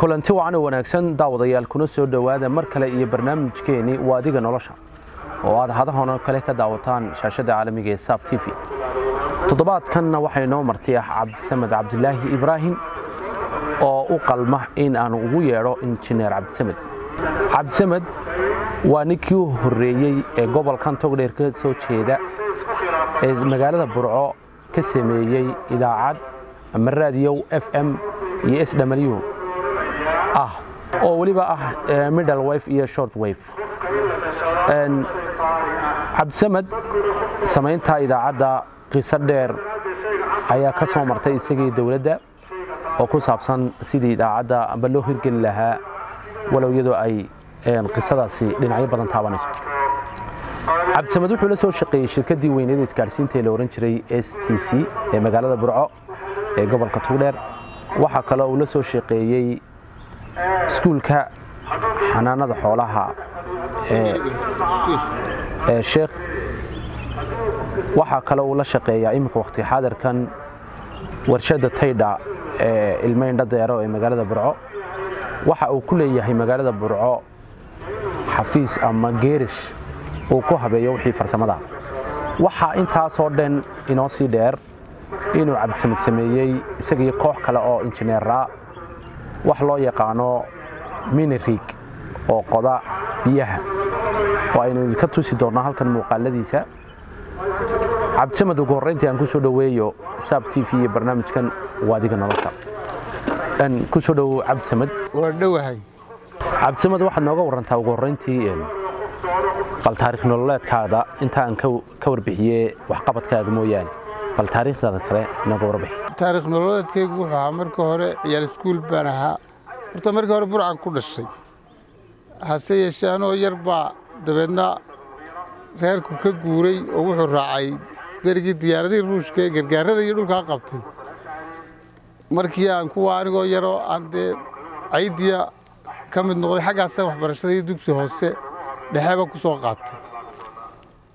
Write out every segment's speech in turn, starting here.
kulanti wacan oo wanaagsan daawadayaal kuna soo dhowaada mar kale iyo barnaamijkeennii waa adiga nolosha. Oo aad hadahoona kale ka daawataan shaashadda caalamiga ee saab t v. Toddobaadkanna waxaa inoo martay ah cabdisamed cabdilaahi ibraahim oo u qalma in aan ugu yeedho injineer cabdisamed cabdisamed waa ninkii u horreeyey ee gobolkan togdheer ka soo jeeda ee magaalada burco ka sameeyey idaacad ama raadiyow f m iyo s w ah oo weliba ah middle wave iyo short wave. Cabdisamed samaynta idaacadda qiso dheer ayaa ka soo martay isagii dowladda oo ku saabsan sidii idaacadda amba loo hirgeli lahaa walow iyadoo ay qisadaasi dhinacyo badan taabanayso. Cabdisamed wuxuu la soo shaqeeyey shirkaddii weyneeda isgaadhsiinta ee la ohan jiray s t c ee magaalada burco ee gobolka tugdheer waxaa kaloo uu la soo shaqeeyey iskuulka xanaanada xoolaha ee sheekh waxaa kaloo uu la shaqeeyaa iminka wakhti xaadirkan warshadda taydha ee ilmayn dhadeero ee magaalada burco. Waxa uu ku leeyahay magaalada burco xafiis ama geerish uu ku habeeyo wixii farsamada. Waxaa intaasoo dhan inoo sii dheer inuu cabdisamed sameeyey isagii koox kale oo injineera wax loo yaqaano minirig oo qoda biyaha. Oo aynu idinka tusi doonnaa halkan muuqaaladiisa. Cabdisamed ugu horrayntii aan ku soo dhoweeyo saab t v iyo barnaamijkan waadiga nolosha. Ku soo dhowow cabdisamed waa dhowahay cabdisamed waxaad nooga warantaa ugu horrayntii bal taarikh nololeedkaada. Inta aan ka warbixiyee waxqabadkaaga mooyaane bal taariikhdaada kale nooga warbixi taarikh nololeedkaygu wuxuu ahaa marka hore ciyaal iskuul baan ahaa. Horta markii hore burcan ku dhashay. Hase yeeshee anoo yar baa dabeedna reerku ka guuray oo wuxuu raacay berigii diyaaradihii ruushka ee gargaarada iyo dhulkaa qabtay. Markii aan kuwa anigoo yaroo aan dee caydiya ka mid noqday xaggaasaan waxbarashada iyo dugsi hoose dhexeba ku soo qaatay.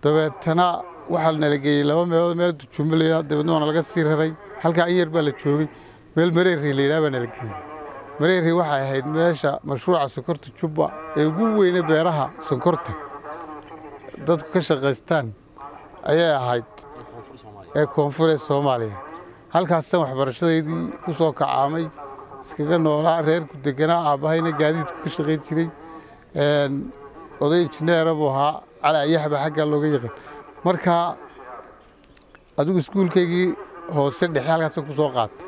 Dabeetana waxaa nala geeyey laba meelood meel dujuumo la yidhaha dabeedna waana laga sii raray. Halkaa in yar baa la joogay. Meel mareerri la yidhaha baa nala geeyey mareerri waxay ahayd meesha mashruuca sonkorta jubba ee ugu weyne beeraha sonkorta. Dadku ka shaqaystaan ayay ahayd ee koonfuree soomaaliya. Halkaasaan waxbarashadaydii ku soo kacaamay iskaga noolaa reerku deganaa aabbahayna gaadiidku ka shaqayn jiray. Oday injineera buu ahaa cali ayaxba xaggaa looga yaqaan marka adigu iskuulkaygii hoose dhexe halkaasaan ku qaatay.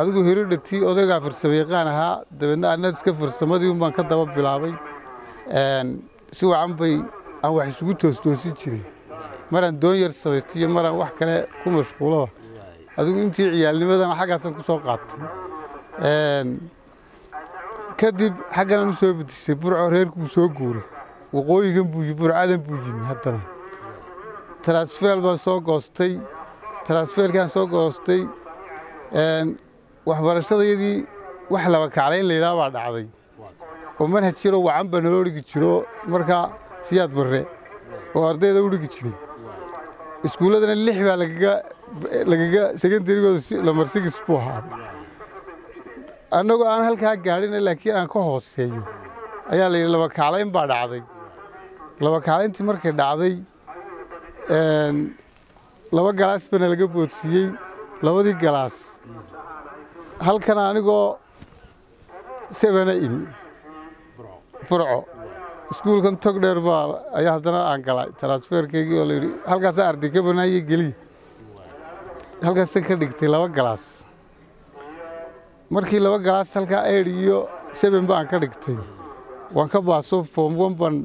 Adigu hiridhatii odaygaa farsamo yaqaan ahaa dabeedna anna iska farsamadii un ka daba bilaabay. Si wacan bay aan wax isugu toostoosin jiray. Maraan doon yar samaystay iyo maraan wax kale ku mashquuloba adigu intii ciyaalnimadana xaggaasaan ku soo qaatay. Kadib xagganaan u soo bedishay burco reerkuu soo guuray waqooyigan buu burcadan buu yimi haddana. Talasfeel baan soo goostay talasfeelkaan soo goostay waxbarashadayadii wax laba kaclayn la yidhaha baa dhacday. Oo manhaj yaroo wacan baa naloo jiro markaa siyaad barre oo ardayda u dhigi jiray. Iskuulladana lix baa lagaga sekondarigooda lamarsigis buu ahaa. Annagoo aan halkaa gaadhina laakiin aan ka hooseeyo ayaa la yidhi laba kaclayn baa dhacday laba kaclayntii markay dhacday laba galaas baana laga boodsiiyey labadii galaas. Halkan anigoo sebana imi burco iskuulkan togdheer baa ayaa haddana aan galay transferkaygii oo layidhi halkaasaa arday ka banaayey geliya halkaasaan ka dhigtay laba galaas. Markii laba galaas halkaa eid iyo seben baan ka dhigtay. Waan ka baaso foomwan baan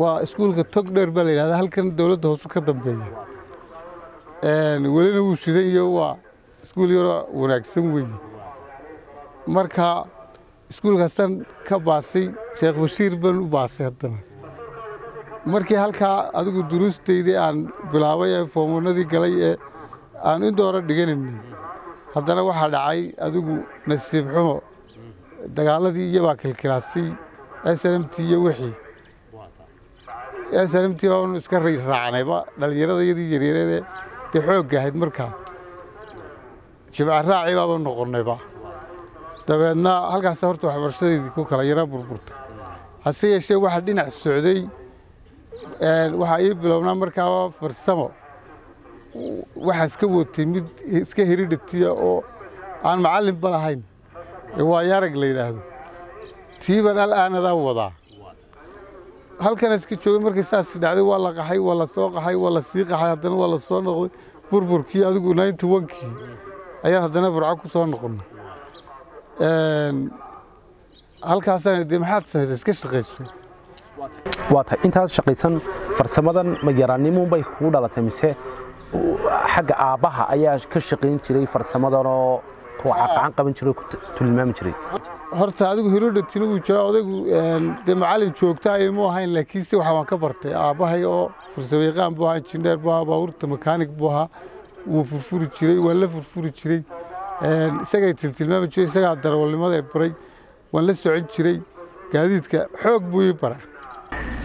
waa iskuulka togdheer baa la yidhahdaa halkan dowladda hoosu ka dambeeya. Welina wuu shidan iyo waa iskuul yaroo wanaagsan weeye marka iskuulkaasaan ka baasay sheekh bashiir baan u baasay haddana. Markii halkaa adigu duruustaydii aan bilaabay ee foomwanadii galay ee aan indoora dhiganaynay haddana waxaa dhacay adigu nasiib xumo. Dagaaladii iyobaa kilkilaastay s n m t iyo wixii. S n m t baanu iska raacnayba dhallinyarada iyadii yaryareedee dee xoogga ahayd markaa jimca raaci baaba noqonnayba dabeedna halkaas horta waxbarashadeydii ku kala yara burburta. Hase yeeshee waxaa dhinac socday waxaa ii bilownaa markaaba farsamo. Waxaa iska watay mid iska heridhatiya oo aan macallinba lahayn. Ee waayarag la yidhaahdo tiiban al'aanadaa wadaa halkan iska joogay markay saas dhacday waa la qaxay waa la soo qaxay waa la sii qaxay haddana waa la soo noqday. Burburkii adigu ninety onkii ayaan haddana burco ku soo noqonnay halkaasaan dee maxaad samaysa iska shaqayso? Waa tahay intaad shaqaysan farsamadan ma yaraanimuunbay kugu dhalatay mise xagga aabbaha ayaa ka shaqayn jiray farsamadanoo kuwa gacan qaban jiray ku tilmaami jiray. Horta adigu hirodhatina wuu jiraa odaygu dee macallin joogta aymu ahayn laakiinse waxa waan ka bartay. Aabbahay oo farsamayaqaan buu ahaa injineer buu ahaa baabuurta makaanig buu ahaa wuu furfuri jiray waan la furfuri jiray. Isagay tiltilmaami jiray isagaa darawalnimada baray waan la socon jiray. Gaadiidka xoog buu ii bara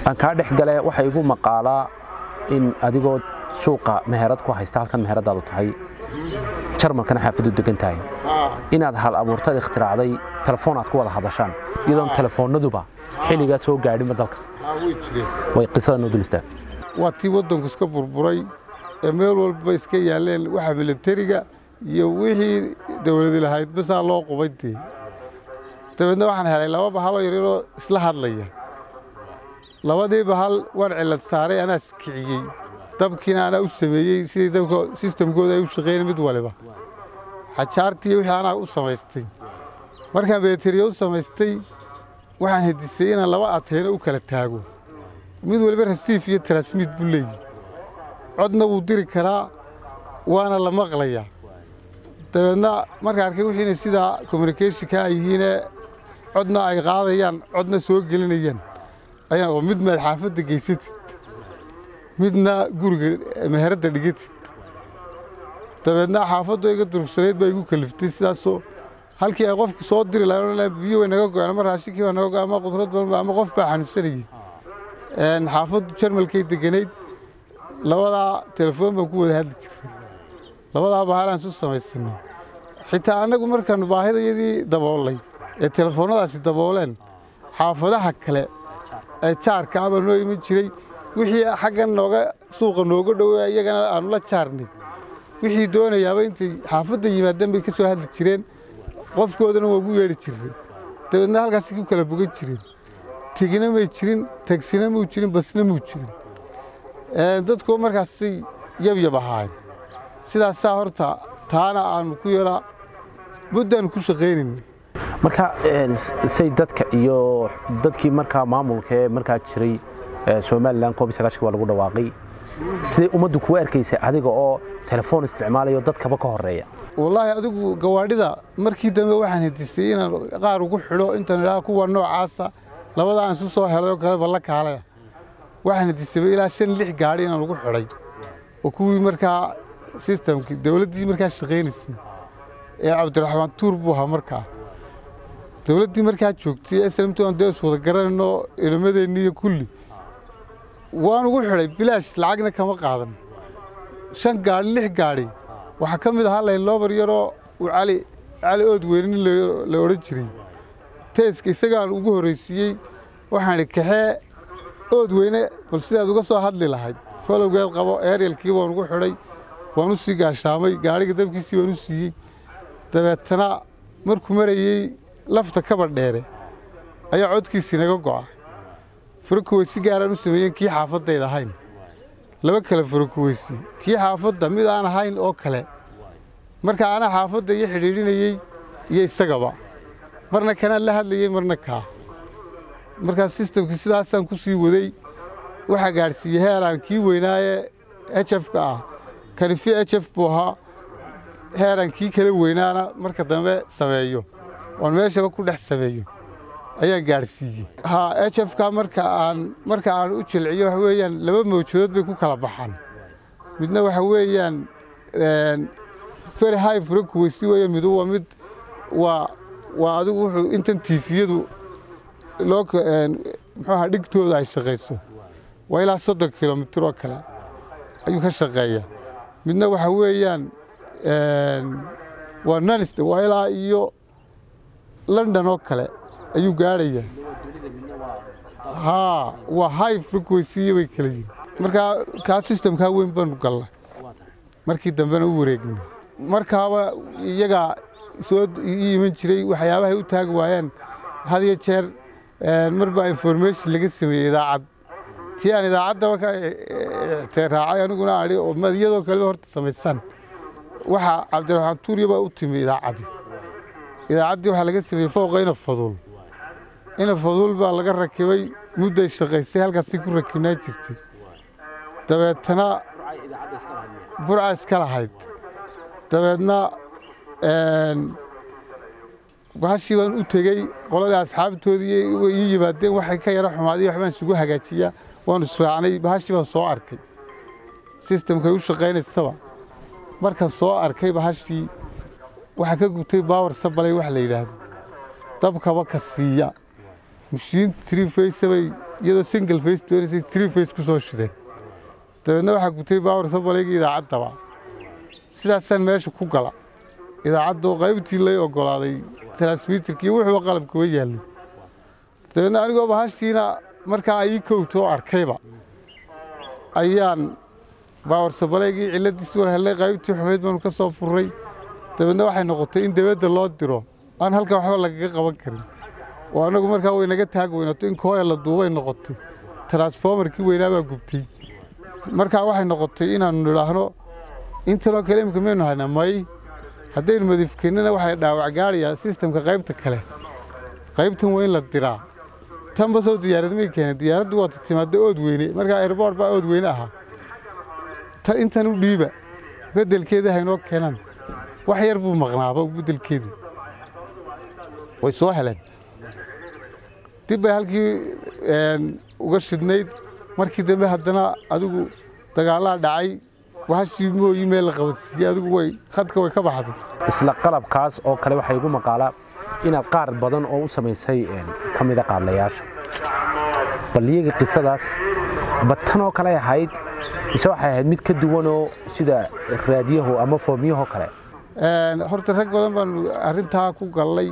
aan kaa dhex gale waxaa igu maqaalaa in adigoo suuqa meherad ku haysta halkan meheradaadu tahay jarmalkana xaafaddu degan tahay inaad hal abuurtada ikhtiraacday telefoon aad ku wada hadashaan iyadoon telefoonaduba xilligaa soo gaadhinba dalka. Way qisada noo waa tii waddanku iska burburay ee meel walba iska yaalleen waxa milatariga iyo wixii dawladi lahayd basaa loo qubay dee dabeedna waxaan helay laba bahaloo yaryaroo isla hadlaya. Labadii bahal waan cillad saaray anaa kiciyey dabkiina anaa u sameeyey sidii dabka sistamkooda ay u shaqeeyeen mid waliba xajaartii wixii anaa u samaystay markaan beteriya u samaystay waxaan hedisay inaan laba ateeno u kala taago mid waliba rasiif iyo transmid buu leeyihi codna wuu diri karaa waana la maqlayaa dabeedna markaan arkay wixiina sidaa communicationka ay yihiinee codna ay qaadayaan codna soo gelinayaan ayaan oo mid maad xaafadda geysatid midna guriga meheradda dhigatid dabeedna xaafaddu iga durugsanayd baa igu kaliftay sidaasoo halkii ay qofku soo diri lahaa biyo way naga go'een ama raashinkii baa naga go'en ama qudrad badan ama qof baa xanuunsanayay. Xaafaddu jarmalkay deganayd labadaa telefoon baan ku wada hadli jiray. Labadaa bahalaan isu samaysanay. Xitaa annagu markaan baahidayadii daboolay ee telefoonnadaasi dabooleen xaafadaha kale ee jaarka abaa noo iman jiray wixii xaggan nooga suuqa nooga dhoweeya iyagana aanu la jaarnay wixii doonayaaba intay xaafadda yimaadeen bay ka soo hadli jireen. Qofkoodana waa ugu yeedhi jirnay. Dabeedna halkaasi ku kala bogan jireen tegina may jirin tagsina muu jirin basna muu jirin. Dadku markaasay yabyab ahaayeen sidaasaa horta taana aanu ku yaraa muddaanu ku shaqaynaynay marka say dadka iyo dadkii markaa maamulka ee markaa jiray somalilan waa lagu dhawaaqay. Siday ummaddu kugu arkaysay adiga oo telefoon isticmaalayo dadkaba ka horreeya wallaahi adigu gawaadhida markii dambe waxaan hedistay inaan qaar ugu xidho intaan idhaha kuwa noocaasa labada aan isu soo helay oo kale balla kaalaya. Waxaan hedistay ilaa shan lix gaadhi inaan ugu xidhay. Oo kuwii markaa sistamkii dowladdii markaa shaqaynaysay. Ee cabdiraxmaan tuur buu ahaa markaa. Dowladdii markaa joogtay eslamtu aan dee is garanayno ilmadeenni iyo kulli waan ugu xidhay bilaash lacagna kama qaadan. Shan gaadhi lix gaadhi waxaa ka mid ahaa laynloobar yaroo uu cali cali ood weynin la odhan jiray. Teeska isagaan ugu horraysiiyey waxaan idhi kaxee ood weyne bal sidaad uga soo hadli lahayd. Falowgeed qabo eeryalkii waan ugu xidhay waan u sii gaashaamay gaadhiga dabkiisii waan u siiyey. Dabeetana markuu marayey lafta kaba dheere ayaa codkiisii naga go'a furakuweysi gaaraan u sameeyeen kii xaafaddayd ahayn laba kale furakuweysi kii xaafadda mid aan ahayn oo kale. Marka anaa xaafadda iyo xidhiidhinayey iyo isagaba. Marna kanaan la hadlayey marna kaa markaa sistamkii sidaasaan ku sii waday waxaa gaadhsiiyey heeraan kii weynaaye h f-ka ah. Kanifi h f buu ahaa. Heeraan kii kala weynaana marka dambe sameeyo. Oon meeshaba ku dhex sameeyo ayaan gaadhsiiyey. H f ka marka aan marka aan u jilciyo waxa weeyaan laba mawjadood bay ku kala baxaan. Midna waxa weeyaan very high frequency weeyaan midu waa mid waa waa adigu wuxuu intan tiifiyadu loo muxuu ahaa dhigtooda ay shaqayso waa ilaa soddon kilomitir oo kale ayuu ka shaqeeyaa midna waxa weeyaan waa nanist waa ilaa iyo london oo kale ayuu gaadhayaa haa waa high frequency bay kala yihiin markaa kaa systemkaa weyn baanu gallay. Markii dambena u wareegnay markaaba iyagaa soo ii iman jiray waxyaabahay u taagi waayaan had iyo jeer marba information laga sameeyey idaacad. Tii aan idaacaddaba ka ixtiraacay aniguna adhi oo iyadoo kaleba horta samaysan. Waxaa cabdiraxmaan tuuriya baa u timi idaacaddii idaacaddii waxaa laga sameeyey fooqa ina faduul ina faduul baa laga rakibay mudday shaqaysay halkaasay ku rakibnaa jirtay. Dabeetana burca iska lahayd. Dabeedna bahashii baan u tegey qoladii asxaabtoodii way ii yimaadeen waxay ka yaro xumaadii waxbaan isugu hagaajiyaa waanu israacnay bahashii baan soo arkay. Sistamkay u shaqaynaysaba markaan soo arkay bahashii waxaa ka gubtay baawar sabalay wax la yidhaahdo. Dabkaba ka siiya mashiin tree face bay iyadoo single face doonaysay tree face ku soo shideen dabeedna waxaa gubtay baawar sabalayga idaacaddaba sidaasaan meesha ku gala. Idaacaddo qaybtii lay ogolaaday transmitirkii wuxuuba qalabka wa yaallay dabeedna anigoo bahashiina markaa ii kowtoo arkayba ayaan baawar sabalaygii cilladiisi war hellay qaybtii xumayd baanu ka soo furray. Dabeedna waxay noqotay in dawladda loo diro. Aan halkan waxba lagaga qaban karin oo annagu markaa way naga taag weynato in kooya la duubay noqotay. Transformarkii weynaa baa gubtay. Markaa waxay noqotay inaannu nidhaahno intanoo kale imika maynu haynaa may? Haddaynu madifkeennana waxay dhaawac gaadhayaa sistamka qaybta kale. Qaybtan waa in la diraa. Tanba soo diyaarad may keeneen diyaaraddu waata timaadda ood weyne. Markaa airboort baa ood weyne ahaa. Tan intan u dhiiba. Beddelkeeda haynoo keenaan wax yar buu maqnaaba beddelkeedii. Way soo heleen dib bay halkii uga shidnayd. Markii dambe haddana adigu dagaallaa dhacay. Bahashii mooyi meel la qabadsiiyey adigu way khadka way ka baxday. Isla qalabkaas oo kale waxaa igu maqaalaa inaad qaar badan oo u samaysay ka mida qaadlayaasha. Bal iyaga qisadaas batan oo kale ahayd mise waxay ahayd mid ka duwanoo sida raadiyahu ama foomiyahoo kale. Horta rag badan baanu arrintaa ku gallay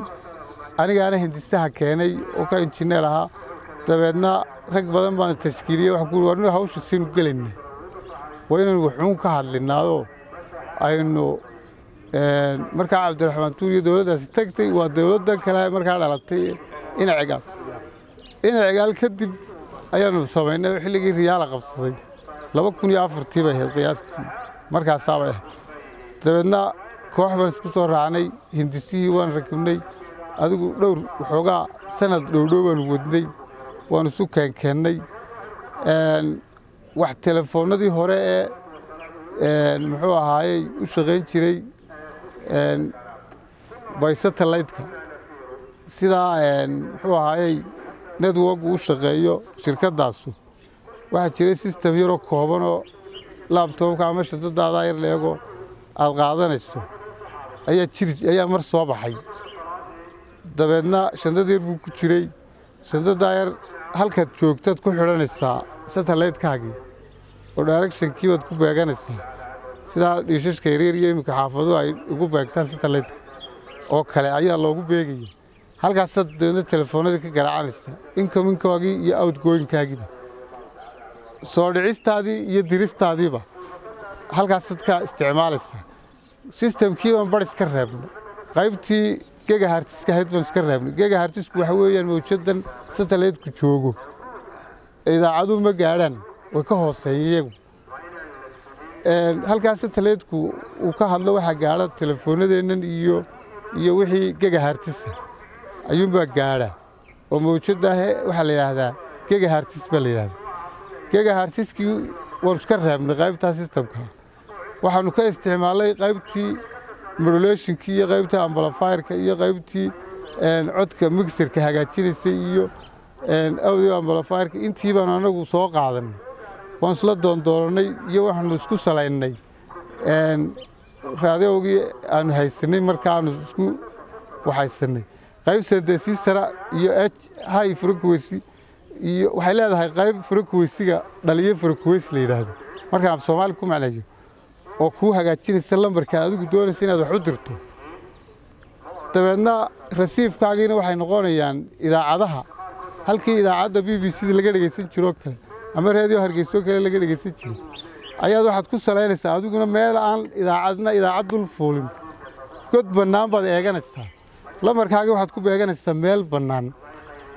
anigaana hindisaha keenay oo ka injineer ahaa. Dabeedna rag badan baan tashkiiliyey waxaan ku warnu hawsha saynu gelayna waa inaynu waxuun ka hadlinaadoo aynu markaa cabdiraxmaan tuuriyo dowladdaasi tagtay waa dowladda kale markaa dhalatay ina cigaal ina cigaal kadib ayaanu samaynay xilligii riyaala qabsaday. Laba kun iyo afartii bay ahayd qiyaastii. Markaasaabay ahayd. Dabeedna koox baan isku soo raacnay hindisihii waan rakibnay adigu dhowr waxoogaa sanad dhowdhow baanu wadnay waanu isu keenkeennay wax telefoonnadii hore ee muxuu ahaayey u shaqayn jiray by satellite-ka. Sidaa muxuu ahaayey network u shaqeeyo shirkaddaasu waxaa jiray sistem yaroo koobanoo laabtoobka ama shadadaadaa yar leego aad qaadanayso. Ayaa jiri ayaa mar soo baxay dabeedna shandad yar buu ku jiray. Shandadaa yar halkaad joogtaad ku xidhanaysaa satellite-kaagii oo directionkii baad ku beeganaysaa. Sidaa dhiishashka yaryar iyo iminka xaafaduhu ay ugu beegtaan satellite oo kale ayaa loogu beegaya halkaasaad dabeedna telefoonnadii ka garaacanaysaa incominkaagii iyo outgoynkaagiiba soo dhicistaadii iyo diristaadiiba halkaasaad ka isticmaalaysaa. Sistamkii baan bar iska reebnay qaybtii gega hartiska ahayd baan iska reebnay gega hartisku waxa weeyaan mawjaddan satellite-ku joogo. Idaacaduhu ma gaadhaan way ka hooseeya iyagu. Halkaas satellite-ku uu ka hadlo waxaa gaadha telefoonnadeennan iyo iyo wixii gega hartisa ayuunbaa gaadha. Oo mawjaddaah waxaa la yidhaahdaa gega hartis baa la yidhahdaa gega hartiskii waanu iska reebnay qaybtaa sistamka waxaanu ka isticmaalnay qaybtii modulationkii iyo qaybtii ambalafirka iyo qaybtii codka mixerka hagaajinaysay iyo audio ambalafirka intii baanu anagu soo qaadanay waan isla doondoonanay iyo waxaanu isku salaynay. Raadiowgii aanu haysanay markaaanu isku waxaysanay. Qayb sendesisara iyo h high frequency iyo waxay leedahay qayb frequencyga dhaliyo frequency la yidhaahdo. Markaan af soomaali ku macnayo oo kuu hagaajinaysa lambarka adigu doonaysa inaad wax u dirto. Dabeedna rasiifkaagiina waxay noqonayaan idaacadaha. Halkii idaacadda b b c da laga dhegaysan jiroo kale ama reediyo hargeysoo kale laga dhegaysan jiray ayaad waxaad ku salaynaysaa adiguna meel aan idaacadna idaacad dul fuulin. God bannaan baad eeganaysaa. Lamarkaagii waxaad ku beeganaysaa meel bannaan.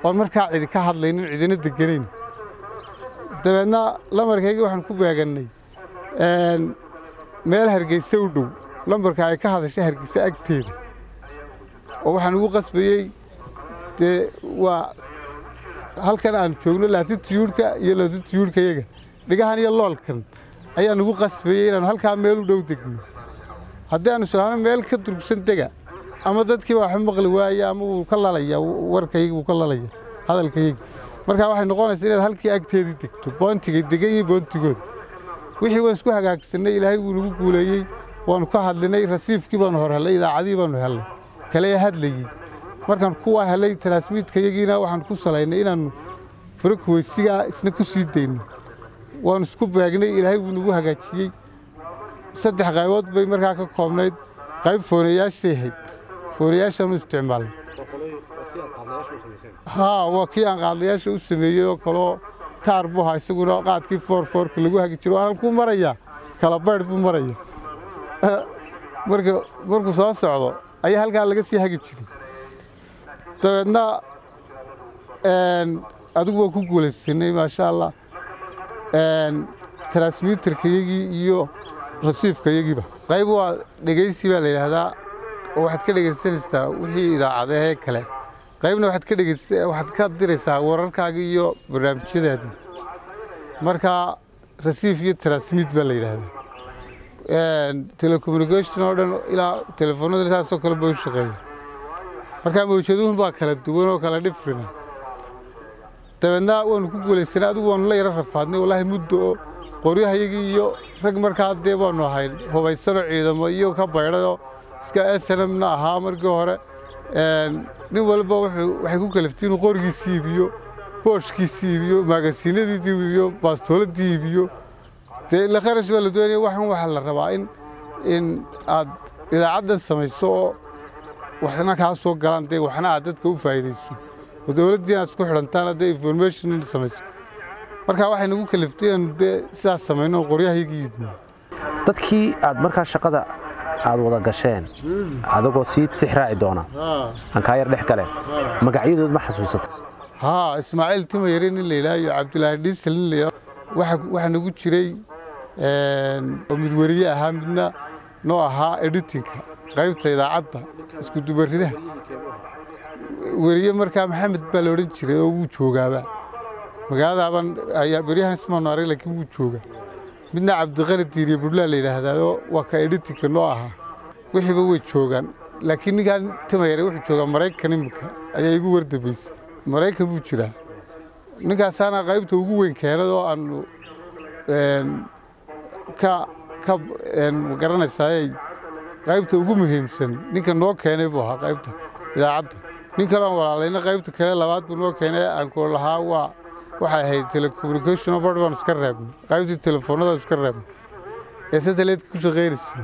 Oon markaa cidi ka hadlaynin cidina deganayn dabeedna lamarkaygii waxaan ku beegannay meel hargeyse u dhow. Lambarka ay ka hadashay hargeyse agteeda. Oo waxaan ugu qasbayey dee waa halkan aan joogno laatitiyuudhka iyo laatitiyuudhkayaga dhigahan iyo loolkan ayaan ugu qasbayey inaanu halkaa meel u dhow degno. Haddii aanu islaano meel ka durugsan dega ama dadkiiba waxba maqli waaya ama wuu ka lalaya warkaygi wuu ka lalaya hadalkayagi markaa waxay noqonaysaa inaad halkii agteedii degto boontigay degan yihiin boontigooda wixii waan isku hagaagsanay ilaahay wuu nagu guuleeyey waanu ka hadlinay rasiifkii baanu hor hellay idaacadihii baanu hellay kale hadlayey markaan kuwaa helay taraasmiidkayagiina waxaan ku salaynay inaannu farakuweysigaa isna ku sii dayno. Waanu isku beegnay ilaahay wuu nagu hagaajiyey saddex qaybood bay markaa ka koobnayd. Qayb foonayaashay hayd foonayaashaanu isticmaalnay haa waa kii aan qaadlayaasha u sameeyey oo kaloo taar buu ahaa isaguna qaadkii foorfoorka lagu hagi jiro waa halkuu marayaa kala baydh buu maraya. Marka markuu soo socdo ayaa halkaa laga sii hagi jiray. Dabeedna adigu waan ku guulaysanay maasha allah transmitterkayagii iyo rasiifkayagiiba qayb waa dhegaysi baa la yidhaahdaa oo waxaad ka dhegaysanaysaa wixii idaacadahee kale qaybna waxaad ka diraysaa wararkaagii iyo barnaamijyadaadii marka rasiif iyo transmit baa la yidhaahdaa. Telecommunication oo dhan ilaa telefoonada saasoo kale ba u shaqeeya markaa mawjaduhun baa kala duwan oo kala dhifrina dabeedna waanu ku guulaysanay adigu waanu la yaro rafaadnay wallaahi muddo oo qoryahayagii iyo rag markaa dee baanu ahayn hubaysanoo ciidamo iyo ka baydhayoo iska snmna ahaa markii hore nin walba waxay ku kalaftii inuu qorigiisi iibiyo booshkiisi iibiyo maagasiinadiisi iibiyo baastooladii iibiyo dee ila kharash baa la doonaya waxan waxaa la rabaa in in aad idaacaddan samayso oo waxna kaa soo galaan dee waxna aad dadka u faa'iidayso oo dowladdii inaad isku xidhantaan haddee information in samayso. Marka waxay nagu kaliftay inaanu dee sidaas samayno oo qoryahayagii iibno dadkii aad markaa shaqada aad wada gasheen. Adagoo sii tixraaci doona. Aan kaa yar dhex gale. Magacyadood ma xasuusata haa ismaaciil timayare nin la yidhaha iyo cabdulaahi dhiisal nin la yidhaha waxaa nagu jiray oo mid weriye ahaa midna noo ahaa editinka qaybta idaacadda isku dubaridaha weriye markaa maxamed baa la odhan jiray oo wuu joogaaba magaaladaaban beryahan ismaanu arag laakiin wuu jooga midna cabdiqani diiriye budlaa la yidhaahdaao waa ka editinka noo ahaa. Wixiiba way joogaan laakiin ninkaan timayare wuxuu joogaa maraykan iminka ayaa igu wardambaysay maraykan buu jiraa. Ninkaasaana qaybta ugu weyn keenad oo aanu ka ka magaranaysaayay qaybta ugu muhiimsan ninka noo keenay buu ahaa qaybta idaacadda. Nin kale aan walaalayna qaybta kale labaad buu noo keenay aan ku lahaa waa waxay ahayd telecommunication board baanu iska reebnay. Qaybtii telefoonadaan iska reebnay. Ee satellite ku shaqaynaysay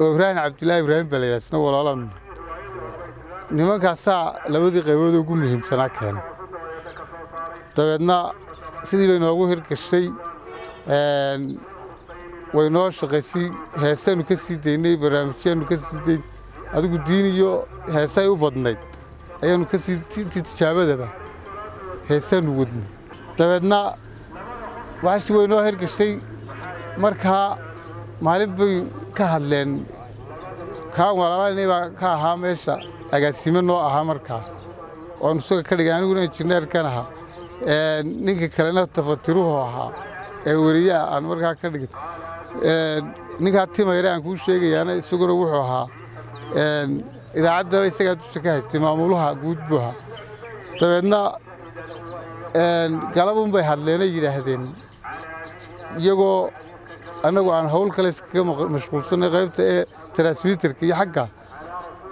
oo ibraahim cabdillaahi ibraahim baa la yidhaha nimankaasaa labadii qaybood ugu muhiimsanaa keenay. Dabeedna sidii bay noogu hirgashay way noo shaqaysay heesaanu ka sii daynay barnaamijyaanu ka sii dayn adigu diin iyo heesay u badnayd. Ayaanu ka sii tijaabadaba heesaanu wadnay dabeedna waxashi way noo hirgashay markaa maalin bay ka hadleen. Kaan walaalanay baa ka ahaa meesha. Agaasime noo ahaa markaa oonu isaga ka dhigay aniguna injineerkan ahaa. Ninka kalena tafatiruhu ahaa ee weriyaha aan markaa ka dhigin. Ninkaa timayre aan kuu sheegayaana isaguna wuxuu ahaa. Idaacadda isagaa dusha ka haystay maamulaha guud buu ahaa. Dabeedna galabun bay hadleenay yidhaahdeen iyagoo annagu aan hawl kale iskaga mashquulsannay qaybta ee transmitterka iyo xagga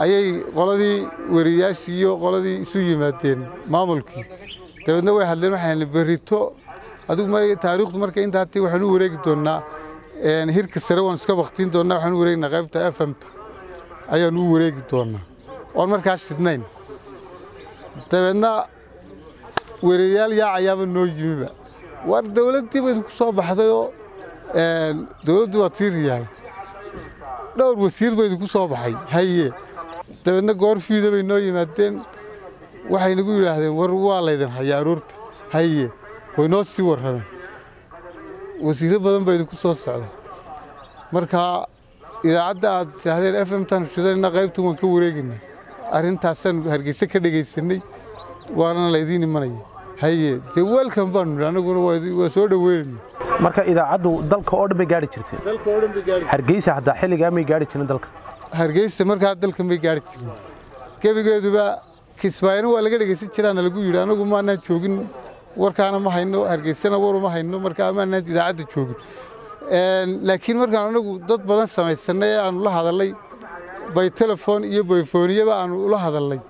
ayay qoladii weriyaashii iyo qoladii isu yimaadeen maamulkii. Dabeedna way hadleen waxaan berrito adigu taariikhdu marka intaati waxaan u wareegi doonnaa hirka sare waan iska baktiin doonnaa waxaan u wareegnaa qaybta f m-ta. Ayaannu u wareegi doonnaa. Oon markaa shidnayn. Dabeedna weerayaal yaacayaaba noo yimiba war dawladdii ba idinku soo baxdayoo dawladdu waa tii riyaal dhowr wasiir ba idinku soo baxay haye. Dabeedna goor fiida bay noo yimaadeen. Waxay nagu yidhaahdeen war waa laydin hayaa aroorta haye. Way noo sii warrameen wasiirro badan baa idinku soo socda markaa idaacadda aad tidhaahdeen f m taanu shidanayna qaybtan waan ka wareegaynaa. Arrintaasaan hargeyse ka dhegaysanay waana laydiin imanaya haye dee baanu nidhi annaguna waa soo dhoweynayna marka idaacaddu dalka oo dhan bay gaari jirtay hargeysa haddaa xilligaa may gaari jirin dalka. Hargeysa markaa dalka may gaari jirin. Gebigeeduba kismaayona waa laga dhegaysan jiraana lagu yidhi annagu maanaan joogin warkaana ma hayno hargeysana war uma hayno markaa maanaan idaacadda joogin. Laakiin markaan anagu dad badan samaysanay ee aanu la hadallay bay telefon iyo bayfooniyaba aanu ula hadallay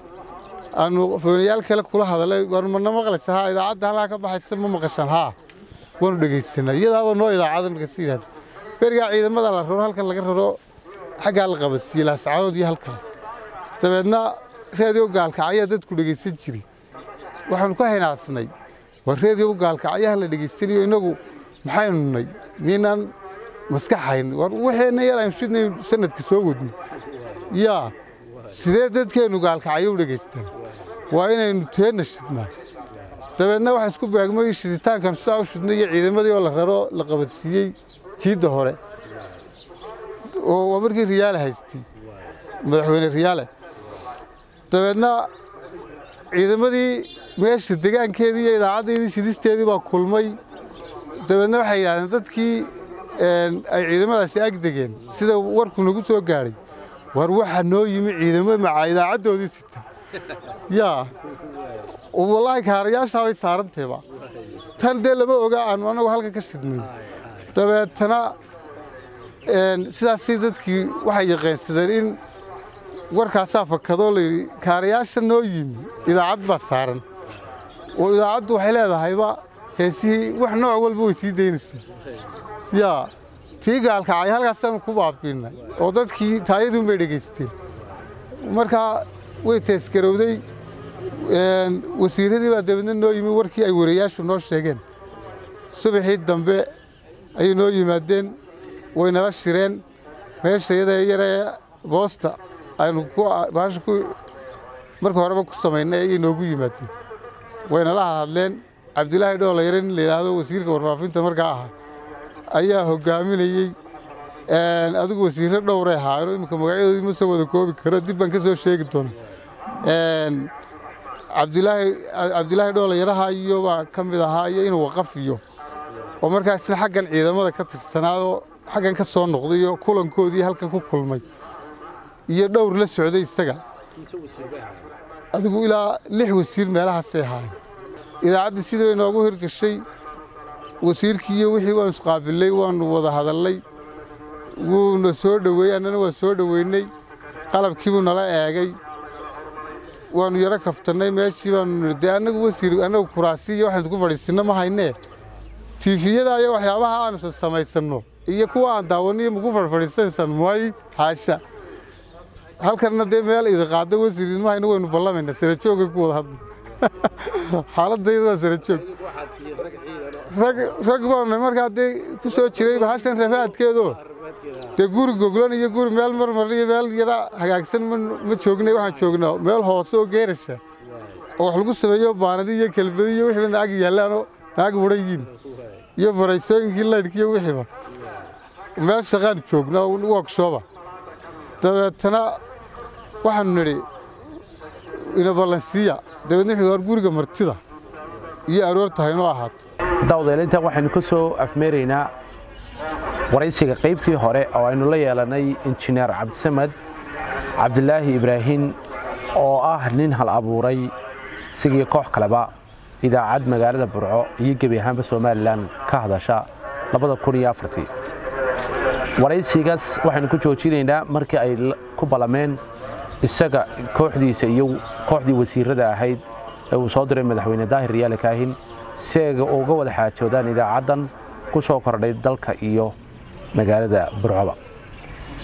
aanu fooniyaal kale kula hadallay war mana maqlaysa haa idaacadda halkaa ka baxaysa ma maqashaan? Haa waanu dhegaysanaa. Iyadaaba noo idaacada marka si yidhahda berigaa ciidamada la raro halkan laga raro xaggaa la qabadsiiye laascaanood iyo halkaas dabeedna reediyo gaalkacyaa dadku dhegaysan jiray waxaanu ka hinaasnay war reediyo gaalkacyaha la dhegaysanayo innagu maxaynu nay miynaan maskaxayn war waxeenna yar aynu sanadka soo wadno yaa sidee dadkeennu gaalkacyo u dhegaystaan waa inaynu teenna shidnaa dabeedna waxa isku beegmay shiditaankan sidaa u shidnay iyo ciidamadii oo la raro la qabadsiiyey jiidda hore. Oo waa markii riyaale haystay madaxweyne riyaale dabeedna ciidamadii meesha degaankeedii iyo idaacaddeedii shidisteedii baa kulmay. Dabeedna waxay yidhahdeen dadkii ay ciidamadaasi ag degeen sida warku nagu soo gaadhay war waxa noo yimi ciidamo macaa idaacaddoodii sita yaa wallaahi kaarayaashaa bay saarantayba tan dee lama oga aanu annagu halkan ka shidnay dabeetana sidaasii dadkii waxay yaqaynsadeen in warkaasaa fakadoo layidhi kaarayaasha noo yimi idaacad baa saaran. Oo idaacaddu waxay leedahayba heesihii wax nooc walba way sii daynaysaa. Yaa tii gaalkacay halkaasaanu ku baabiinnay oo dadkii taayadun bay dhegaysteen markaa way teesgarowday wasiirradii baa dabeedna noo yimi warkii ay warayaashu noo sheegeen subaxii dambe ayay noo yimaadeen way nala shireen meesha iyada yaree boosta aynu baasha ku marka horeba ku samaynay ayay noogu yimaadeen way nala hadleen cabdilaahi dhoolayare nin la yidhaahdo wasiirka warfaafinta markaa ahaa ayaa hoggaaminayey adigu wasiirro dhowray ahaayeen oo imminka magacyadoodii ma soo wada koobi karo dib baan ka soo sheegi doona cabdilaahi dhoolayaraha iyo baa ka mid ahaa iyo inuu waqaf iyo oo markaasna xaggan ciidamada ka tirsanaadoo xaggan ka soo noqday iyo kulankoodii halkan ku kulmay. Iyo dhowr la socday isaga. Adigu ilaa lix wasiir meelahaasay ahaayeen. Idaacaddii sidii bay noogu hirgashay wasiirkii iyo wixii waanu isqaabilay waanu wada hadallay. Wuuna soo dhoweeyey annana waa soo dhoweynay. Qalabkiibuu nala eegay. Waanu yaro kaftannay meeshii baanu nidhi dee annagu wasiir annagu kuraasi iyo waxaynu ku fadhiisinno ma haynee tiifiyada iyo waxyaabaha aanu samaysanno iyo kuwa aan daawaniyo maku fadhfadhiisanaysan may haasha. Halkanna dee meel idiqaado wasiir idma hayno waynu ballamayna sarajoogay ku wada hadlay xaaladaydu waa sarajoog rag baanu markaa dee ku soo jiray bahashan rafaadkeedoo dee guri goglan iyo guri meel marmar iyo meel yara hagaagsan ma joognay waxaan joognaa meel hoose oo geerasha oo wax lagu sameeyo baanadi iyo kelbadi iyo wixiiba naag yaallaanoo naag warayiin iyo baraysooyinkii laydhka iyo wixiiba meel shaqaan joognaa workshooba dabeetana waxaanu nidhi ina ballansiiya dabeedna wuxuu war guriga martida iyo aroorta haynoo ahaato daawdeel intaan waxaynu ka soo afmeeraynaa waraysiga qaybtii hore oo aynu la yeelannay injineer cabdisamed cabdilaahi ibraahin oo ah nin hal abuuray isigii koox kaleba idaacad magaalada burco iyo gebi ahaanba somalilan ka hadasha waraysigaas waxaynu ku joojinaynaa markii ay ku ballameen isaga kooxdiisa iyo kooxdii wasiirada ahayd ee uu soo diray madaxweyne daahir riyaale kaahin si ay uga wada xaajoodaan idaacaddan ku soo kordhay dalka iyo magaalada burcoba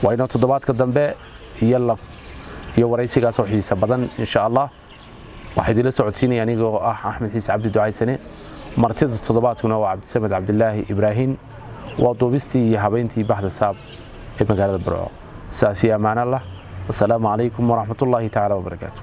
waa inoo toddobaadka dambe iyo waraysigaasoo xiisa badan insha allah. Waxaa idinla socodsiinaya anigoo ah axmed xiise cabdi ducaysane. Martida toddobaadkuna waa cabdisamed cabdilaahi ibraahin waa duubistii iyo habeyntii baxda saab ee magaalada burco saasi ammaanallah. Wasalaamu calaykum waraxmatullaahi tacaala wabarakaatu